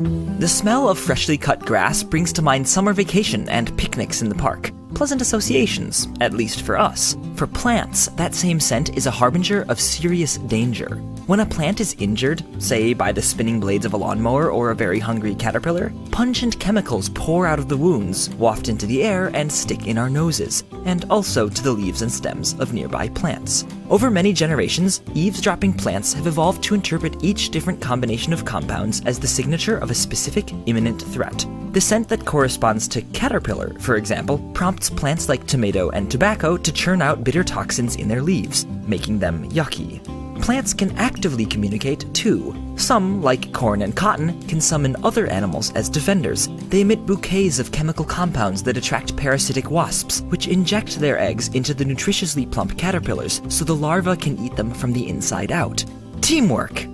The smell of freshly cut grass brings to mind summer vacation and picnics in the park. Pleasant associations, at least for us. For plants, that same scent is a harbinger of serious danger. When a plant is injured, say by the spinning blades of a lawnmower or a very hungry caterpillar, pungent chemicals pour out of the wounds, waft into the air, and stick in our noses, and also to the leaves and stems of nearby plants. Over many generations, eavesdropping plants have evolved to interpret each different combination of compounds as the signature of a specific imminent threat. The scent that corresponds to caterpillar, for example, prompts plants like tomato and tobacco to churn out bitter toxins in their leaves, making them yucky. Plants can actively communicate too. Some, like corn and cotton, can summon other animals as defenders. They emit bouquets of chemical compounds that attract parasitic wasps, which inject their eggs into the nutritiously plump caterpillars so the larvae can eat them from the inside out. Teamwork!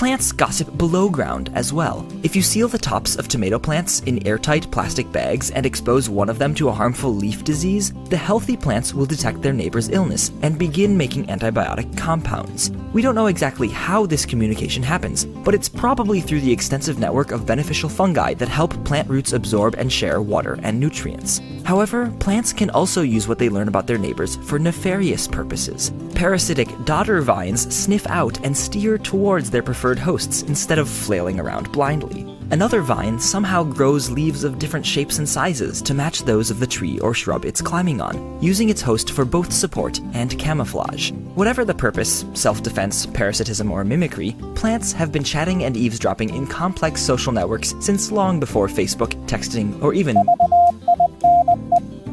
Plants gossip below ground as well. If you seal the tops of tomato plants in airtight plastic bags and expose one of them to a harmful leaf disease, the healthy plants will detect their neighbor's illness and begin making antibiotic compounds. We don't know exactly how this communication happens, but it's probably through the extensive network of beneficial fungi that help plant roots absorb and share water and nutrients. However, plants can also use what they learn about their neighbors for nefarious purposes. Parasitic dodder vines sniff out and steer towards their preferred hosts instead of flailing around blindly. Another vine somehow grows leaves of different shapes and sizes to match those of the tree or shrub it's climbing on, using its host for both support and camouflage. Whatever the purpose self defense, parasitism, or mimicry plants have been chatting and eavesdropping in complex social networks since long before Facebook, texting, or even.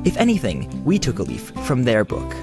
If anything, we took a leaf from their book.